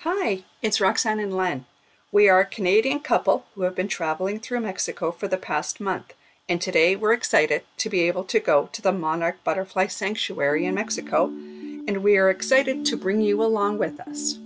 Hi, it's Roxanne and Len. We are a Canadian couple who have been traveling through Mexico for the past month, and today we're excited to be able to go to the Monarch Butterfly Sanctuary in Mexico, and we are excited to bring you along with us.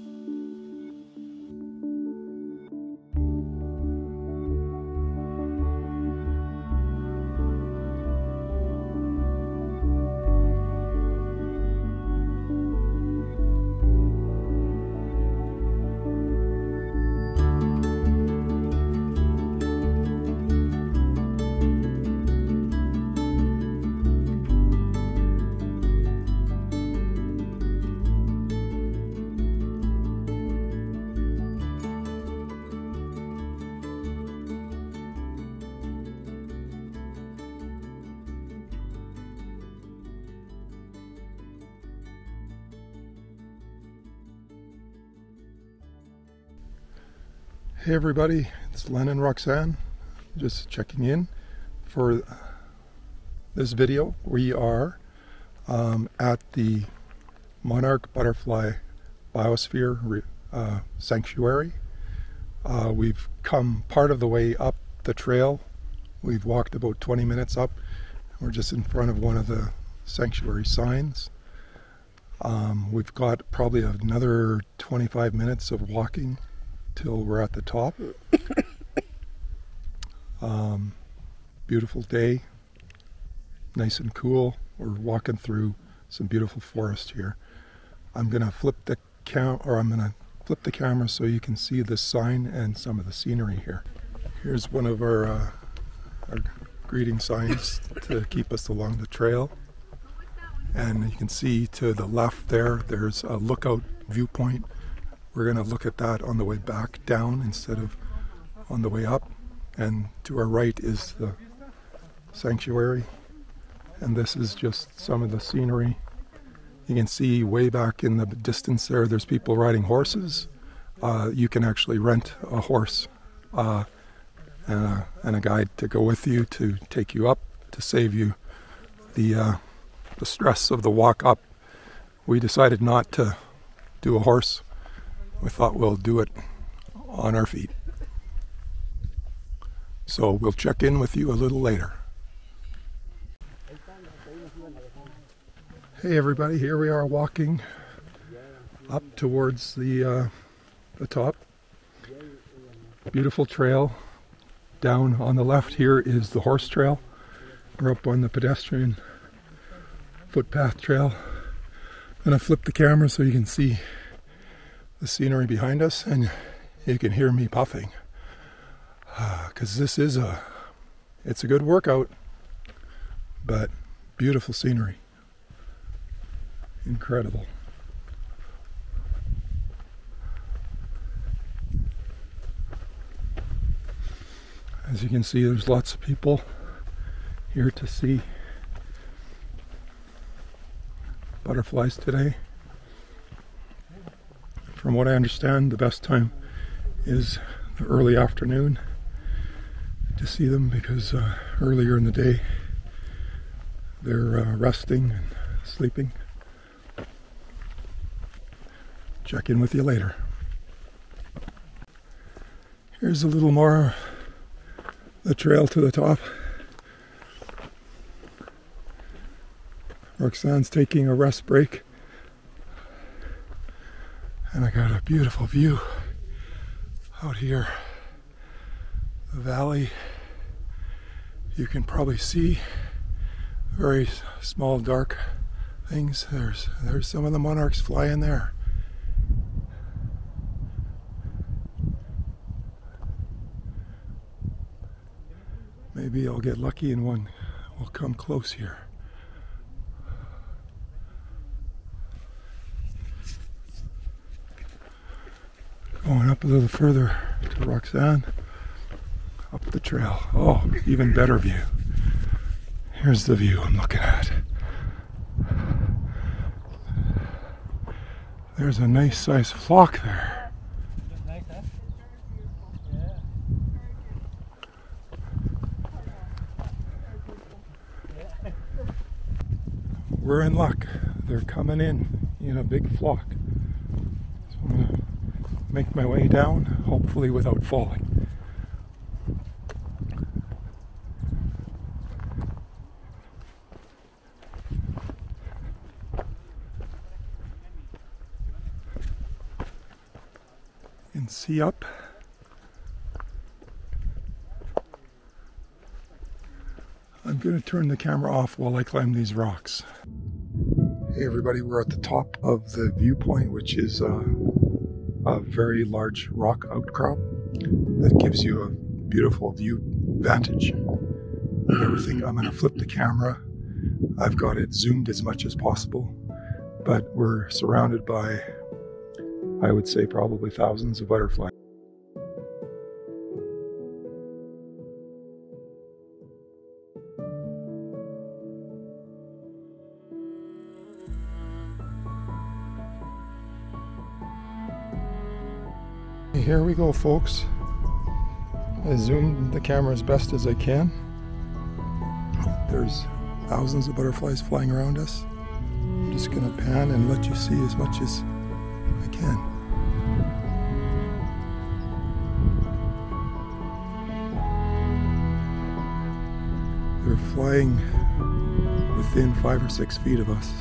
Hey everybody, it's Len and Roxanne. Just checking in for this video. We are um, at the Monarch Butterfly Biosphere uh, Sanctuary. Uh, we've come part of the way up the trail. We've walked about 20 minutes up. We're just in front of one of the sanctuary signs. Um, we've got probably another 25 minutes of walking till we're at the top. um, beautiful day, nice and cool. We're walking through some beautiful forest here. I'm gonna flip the cam or I'm gonna flip the camera so you can see the sign and some of the scenery here. Here's one of our, uh, our greeting signs to keep us along the trail. And you can see to the left there, there's a lookout viewpoint we're going to look at that on the way back down instead of on the way up. And to our right is the sanctuary. And this is just some of the scenery. You can see way back in the distance there, there's people riding horses. Uh, you can actually rent a horse uh, and, a, and, a, guide to go with you to take you up to save you the, uh, the stress of the walk up. We decided not to do a horse we thought we'll do it on our feet. So we'll check in with you a little later. Hey everybody, here we are walking up towards the uh, the top. Beautiful trail. Down on the left here is the horse trail. We're up on the pedestrian footpath trail. I'm gonna flip the camera so you can see the scenery behind us and you can hear me puffing. Because uh, this is a it's a good workout but beautiful scenery. Incredible. As you can see there's lots of people here to see butterflies today from what I understand, the best time is the early afternoon to see them because uh, earlier in the day they're uh, resting and sleeping. Check in with you later. Here's a little more the trail to the top. Roxanne's taking a rest break and I got a beautiful view out here. The valley. You can probably see very small dark things. There's there's some of the monarchs flying there. Maybe I'll get lucky and one will come close here. Going up a little further to Roxanne, up the trail. Oh, even better view. Here's the view I'm looking at. There's a nice sized flock there. We're in luck. They're coming in in a big flock. Make my way down, hopefully without falling. And see up. I'm going to turn the camera off while I climb these rocks. Hey everybody, we're at the top of the viewpoint, which is uh, a very large rock outcrop that gives you a beautiful view vantage of everything. I'm going to flip the camera. I've got it zoomed as much as possible, but we're surrounded by, I would say, probably thousands of butterflies. Here we go, folks. I zoomed the camera as best as I can. There's thousands of butterflies flying around us. I'm just going to pan and let you see as much as I can. They're flying within five or six feet of us.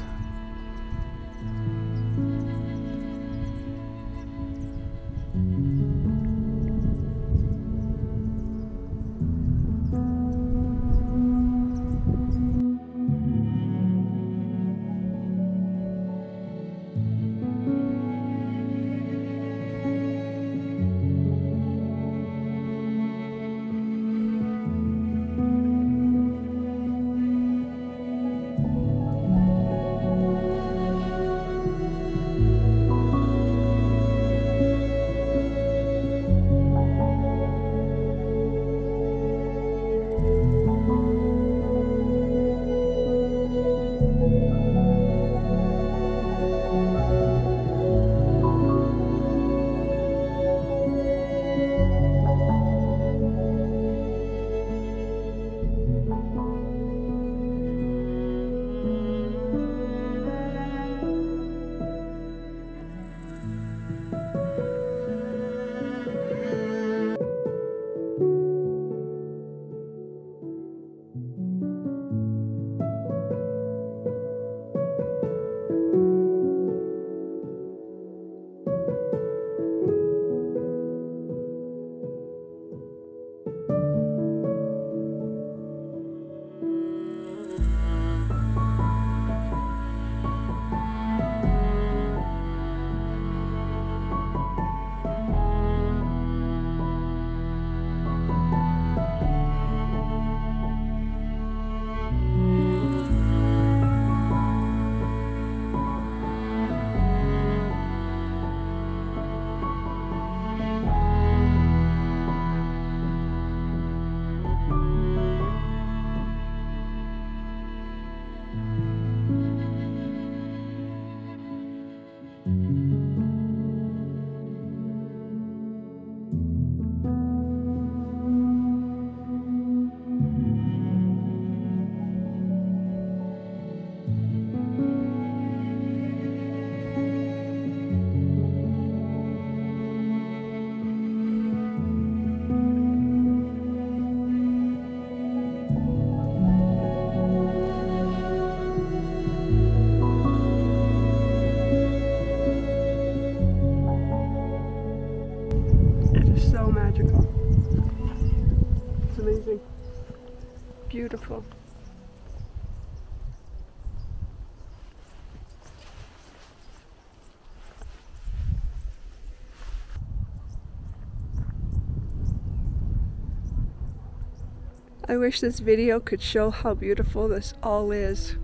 Beautiful. I wish this video could show how beautiful this all is.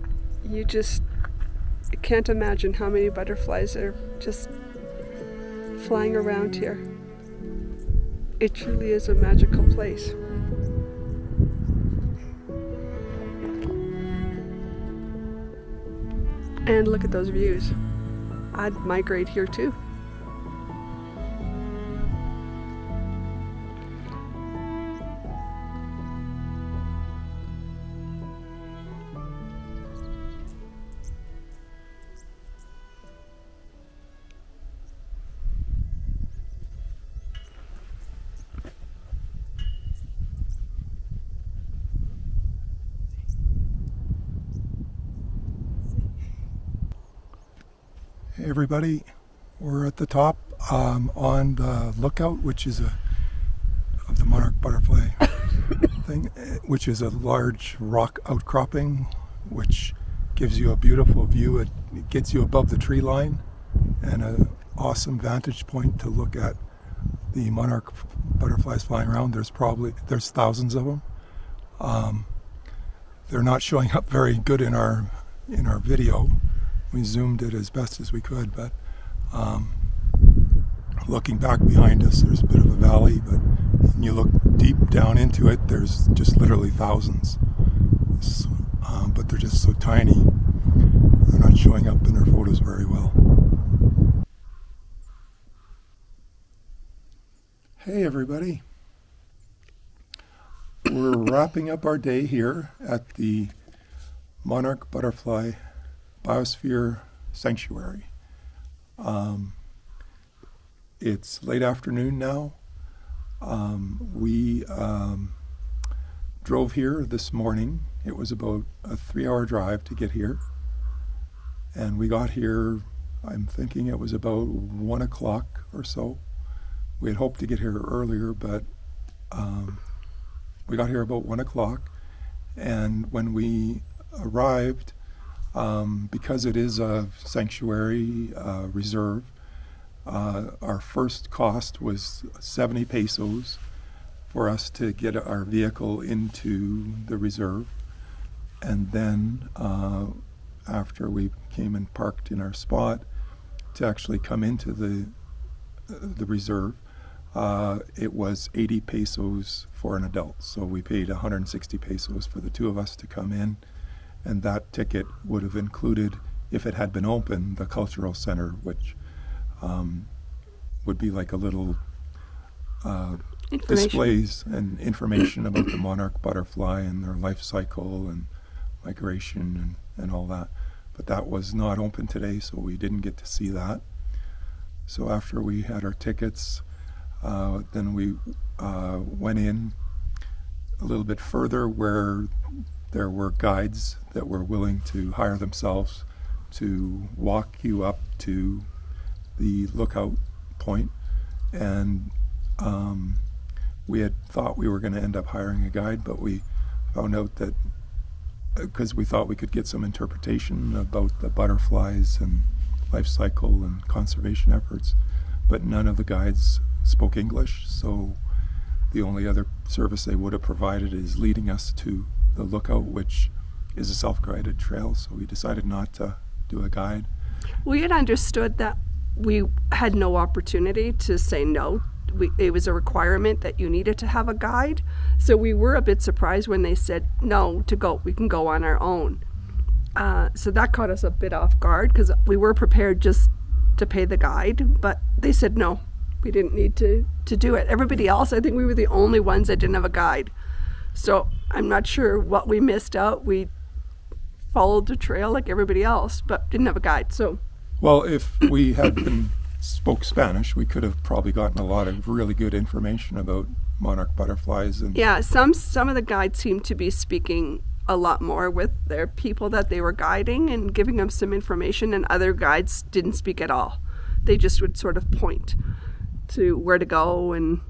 You just can't imagine how many butterflies are just flying around here. It truly is a magical place. And look at those views. I'd migrate here too. Everybody. We're at the top um, on the lookout, which is a of the monarch butterfly thing, eh, which is a large rock outcropping, which gives you a beautiful view. It, it gets you above the tree line, and an awesome vantage point to look at the monarch butterflies flying around. There's probably there's thousands of them. Um, they're not showing up very good in our in our video. We zoomed it as best as we could, but um, looking back behind us, there's a bit of a valley, but when you look deep down into it, there's just literally thousands. So, um, but they're just so tiny, they're not showing up in our photos very well. Hey everybody. We're wrapping up our day here at the Monarch Butterfly Biosphere Sanctuary. Um, it's late afternoon now. Um, we um, drove here this morning. It was about a three hour drive to get here. And we got here, I'm thinking it was about one o'clock or so. We had hoped to get here earlier, but um, we got here about one o'clock. And when we arrived, um, because it is a sanctuary uh, reserve, uh, our first cost was 70 pesos for us to get our vehicle into the reserve. And then, uh, after we came and parked in our spot, to actually come into the the reserve, uh, it was 80 pesos for an adult. So we paid 160 pesos for the two of us to come in, and that ticket would have included, if it had been open, the cultural center, which um, would be like a little uh, displays and information about the monarch butterfly and their life cycle and migration and, and all that. But that was not open today, so we didn't get to see that. So after we had our tickets, uh, then we uh, went in a little bit further where there were guides that were willing to hire themselves to walk you up to the lookout point, and um, we had thought we were going to end up hiring a guide, but we found out that because uh, we thought we could get some interpretation about the butterflies and life cycle and conservation efforts, but none of the guides spoke English, so the only other service they would have provided is leading us to the lookout, which is a self-guided trail. So we decided not to do a guide. We had understood that we had no opportunity to say no. We, it was a requirement that you needed to have a guide. So we were a bit surprised when they said no to go. We can go on our own. Uh, so that caught us a bit off guard because we were prepared just to pay the guide, but they said no. We didn't need to to do it. Everybody else, I think we were the only ones that didn't have a guide. So I'm not sure what we missed out. We followed the trail like everybody else, but didn't have a guide. So well, if we had been spoke Spanish, we could have probably gotten a lot of really good information about monarch butterflies and yeah some some of the guides seemed to be speaking a lot more with their people that they were guiding and giving them some information and other guides didn't speak at all they just would sort of point to where to go and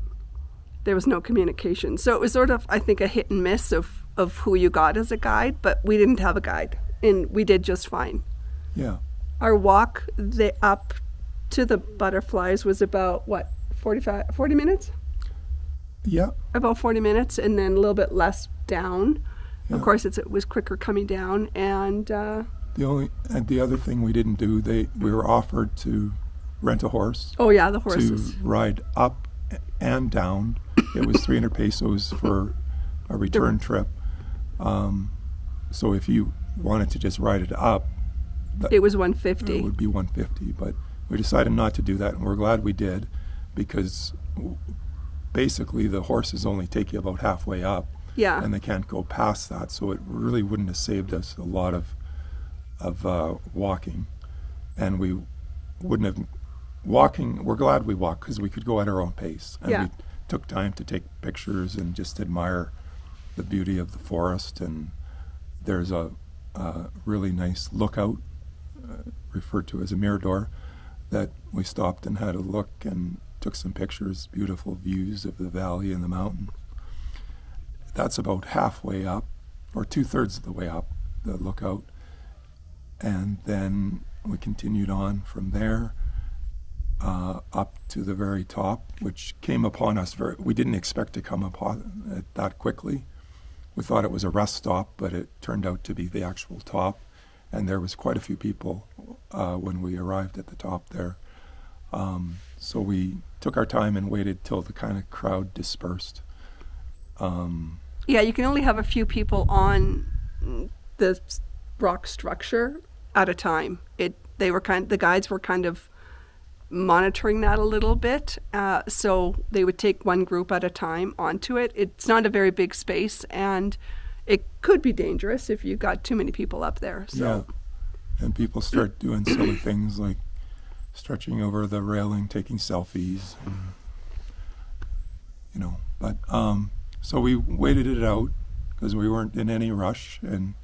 there was no communication. So it was sort of i think a hit and miss of of who you got as a guide but we didn't have a guide and we did just fine. Yeah. Our walk the, up to the butterflies was about what 45 40 minutes? Yeah. About 40 minutes and then a little bit less down. Yeah. of course it was quicker coming down and uh, the only and the other thing we didn't do they we were offered to rent a horse. Oh yeah the horses. To ride up and down it was 300 pesos for a return trip um, so if you wanted to just ride it up it was 150. It would be 150, but we decided not to do that, and we're glad we did because basically the horses only take you about halfway up. Yeah. And they can't go past that, so it really wouldn't have saved us a lot of of uh, walking, and we wouldn't have walking. We're glad we walked because we could go at our own pace, and yeah. we took time to take pictures and just admire the beauty of the forest. And there's a, a really nice lookout uh, referred to as a mirador that we stopped and had a look and took some pictures, beautiful views of the valley and the mountain. That's about halfway up, or two thirds of the way up the lookout. And then we continued on from there uh, up to the very top, which came upon us very, we didn't expect to come upon it that quickly. We thought it was a rest stop, but it turned out to be the actual top. And there was quite a few people uh, when we arrived at the top there. Um, so we took our time and waited till the kind of crowd dispersed. Um, Yeah, you can only have a few people on the rock structure at a time. It they were kind the guides were kind of monitoring that a little bit, uh, so they would take one group at a time onto it. It's not a very big space, and it could be dangerous if you got too many people up there. So Yeah. And people start doing silly things like stretching over the railing, taking selfies, and, you know. But um, so we waited it out because we weren't in any rush, and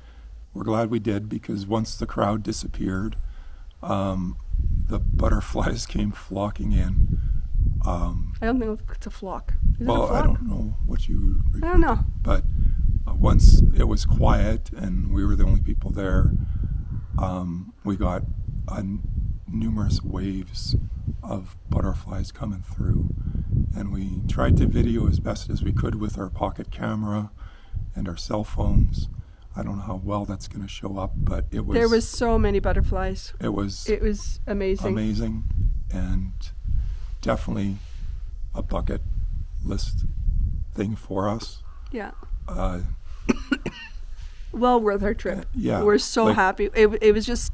we're glad we did because once the crowd disappeared, um, the butterflies came flocking in. Um, I don't think it's a flock. Is well, it a flock? I don't know what you. I don't know. But uh, once it was quiet and we were the only people there, um, we got uh, numerous waves of butterflies coming through, and we tried to video as best as we could with our pocket camera and our cell phones. I don't know how well that's going to show up, but it was There was so many butterflies. it was It was amazing. amazing and definitely a bucket list thing for us. Yeah. Uh, well worth our trip. yeah, We're so like- happy. It, it was just,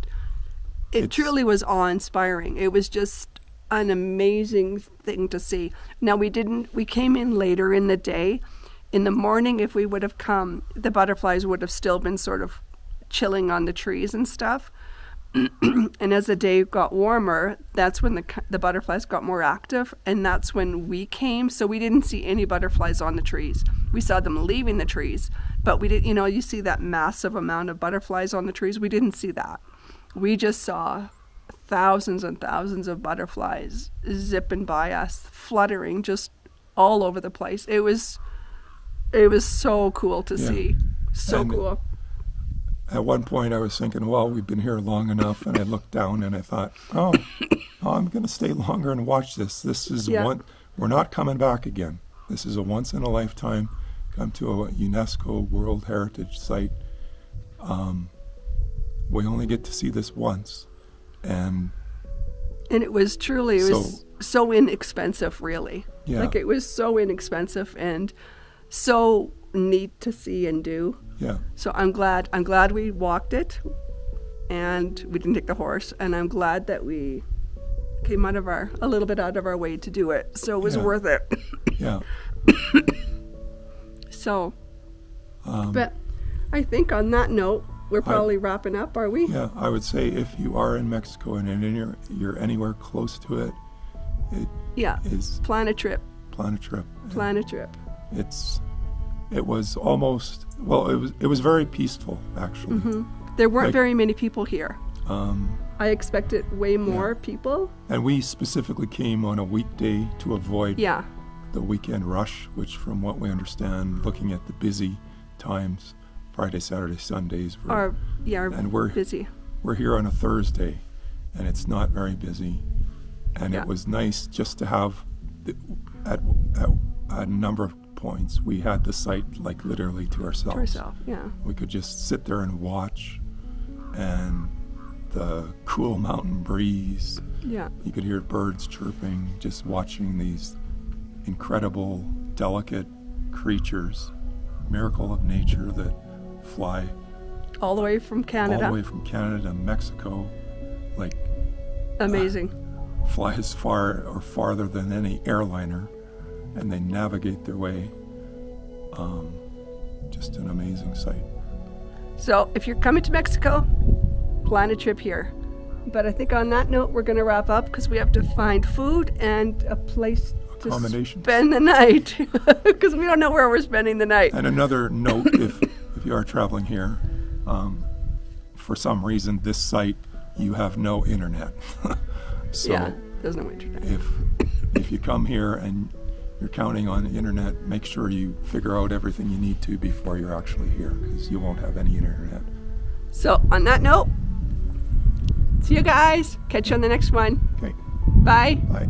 it truly was awe inspiring. It was just an amazing thing to see. Now, we didn't, we came in later in the day. In the morning, if we would have come, the butterflies would have still been sort of chilling on the trees and stuff. and as the day got warmer, that's when the the butterflies got more active, and that's when we came. So we didn't see any butterflies on the trees. We saw them leaving the trees, but we didn't. You know, you see that massive amount of butterflies on the trees. We didn't see that. We just saw thousands and thousands of butterflies zipping by us, fluttering just all over the place. It was, it was so cool to Yeah. see. So And- cool. at one point, I was thinking, well, we've been here long enough, and I looked down and I thought, oh, oh I'm going to stay longer and watch this. This is Yeah. one. We're not coming back again. This is a once in a lifetime. Come to a UNESCO World Heritage Site. Um, we only get to see this once, and and it was truly it was So- so inexpensive really Yeah. like it was so inexpensive and so neat to see and do. Yeah, so i'm glad i'm glad we walked it and we didn't take the horse and i'm glad that we came out of our a little bit out of our way to do it. So it was Yeah. worth it. Yeah. so Um, but i think on that note we're probably wrapping up are we? Yeah, I would say if you are in Mexico and you're, you're anywhere close to it, it yeah. is plan a trip. Plan a trip. plan a trip It's it was almost well, it was it was very peaceful actually. there weren't Like- very many people here Um, i expected way more people and we specifically came on a weekday to avoid yeah the weekend rush, which, from what we understand, looking at the busy times, Friday, Saturday, Sundays, we're, are yeah are and we're busy we're here on a Thursday, and it's not very busy. And Yeah. it was nice just to have, the, at, at a number of points, we had the site like literally to ourselves. to herself yeah We could just sit there and watch, and the cool mountain breeze. yeah You could hear birds chirping, just watching these incredible, delicate creatures, miracle of nature that fly all the way from Canada. all the way from Canada to Mexico, like Amazing. Uh, fly as far or farther than any airliner, and they navigate their way. Um, just an amazing sight. So if you're coming to Mexico, plan a trip here. But I think on that note, we're going to wrap up because we have to find food and a place to spend the night because we don't know where we're spending the night. And another note, if if you are traveling here, um, for some reason this site you have no internet. So yeah, there's no internet. if if you come here and you're counting on the internet, make sure you figure out everything you need to before you're actually here, because you won't have any internet. So on that note, see you guys. Catch you on the next one. Okay, Bye. bye.